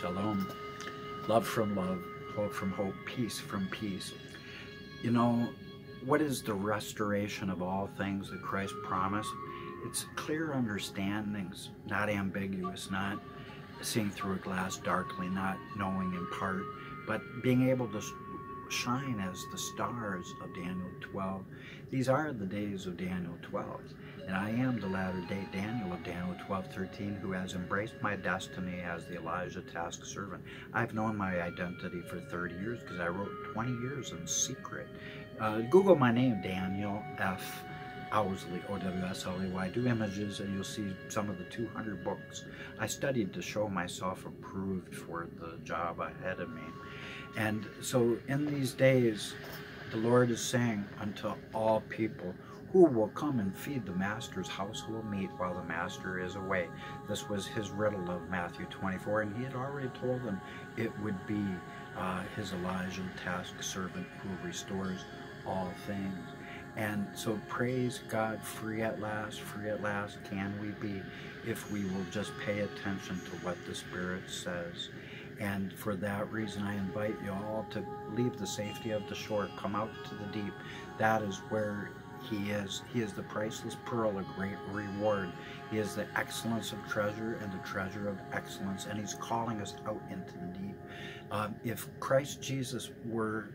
Shalom. Love from love, hope from hope, peace from peace. You know, what is the restoration of all things that Christ promised? It's clear understandings, not ambiguous, not seeing through a glass darkly, not knowing in part, but being able to shine as the stars of Daniel 12. These are the days of Daniel 12. And I am the latter day Daniel of Daniel 12, 13, who has embraced my destiny as the Elijah task servant. I've known my identity for 30 years because I wrote 20 years in secret. Uh, Google my name, Daniel F. Owsley, O-W-S-L-E-Y. Do images and you'll see some of the 200 books I studied to show myself approved for the job ahead of me. And so in these days, the Lord is saying unto all people, who will come and feed the master's household meat while the master is away. This was his riddle of Matthew 24, and he had already told them it would be uh, his Elijah task servant who restores all things. And so praise God, free at last, free at last can we be if we will just pay attention to what the Spirit says. And for that reason, I invite you all to leave the safety of the shore, come out to the deep. That is where he is. He is the priceless pearl, a great reward. He is the excellence of treasure and the treasure of excellence, and he's calling us out into the deep. Um, if Christ Jesus were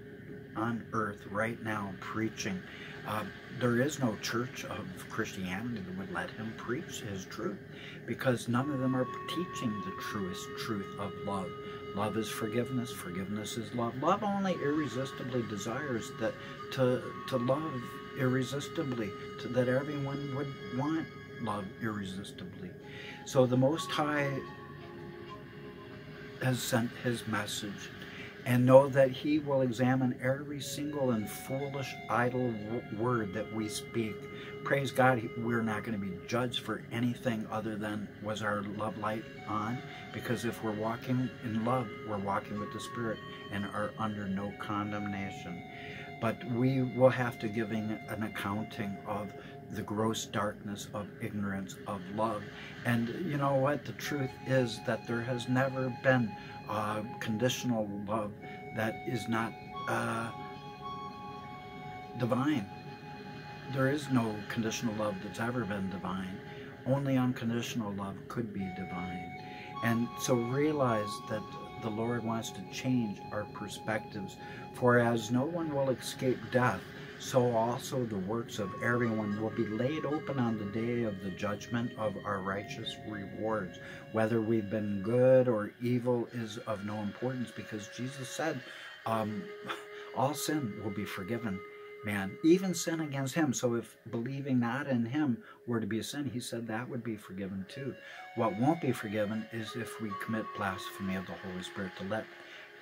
on earth right now preaching, uh, there is no church of Christianity that would let him preach his truth because none of them are teaching the truest truth of love. Love is forgiveness, forgiveness is love. Love only irresistibly desires that to, to love irresistibly, to, that everyone would want love irresistibly. So the Most High has sent his message and know that he will examine every single and foolish idle word that we speak. Praise God, we're not going to be judged for anything other than was our love light on? Because if we're walking in love, we're walking with the Spirit and are under no condemnation. But we will have to give an accounting of the gross darkness of ignorance of love. And you know what? The truth is that there has never been uh, conditional love that is not uh, divine. There is no conditional love that's ever been divine. Only unconditional love could be divine. And so realize that the Lord wants to change our perspectives. For as no one will escape death, so also the works of everyone will be laid open on the day of the judgment of our righteous rewards. Whether we've been good or evil is of no importance because Jesus said, um, all sin will be forgiven man, even sin against him. So if believing not in him were to be a sin, he said that would be forgiven too. What won't be forgiven is if we commit blasphemy of the Holy Spirit to let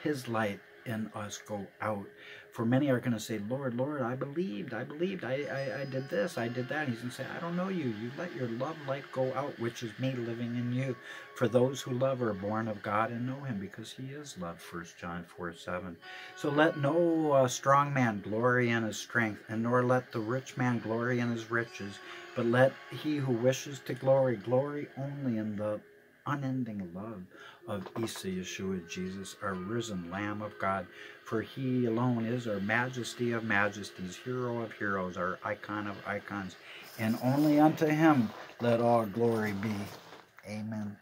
his light in us go out. For many are going to say, Lord, Lord, I believed, I believed, I, I, I did this, I did that. He's going to say, I don't know you. You let your love light go out, which is me living in you. For those who love are born of God and know him, because he is love, 1 John 4, 7. So let no uh, strong man glory in his strength, and nor let the rich man glory in his riches, but let he who wishes to glory, glory only in the unending love of Isa Yeshua Jesus, our risen Lamb of God. For he alone is our majesty of majesties, hero of heroes, our icon of icons. And only unto him let all glory be. Amen.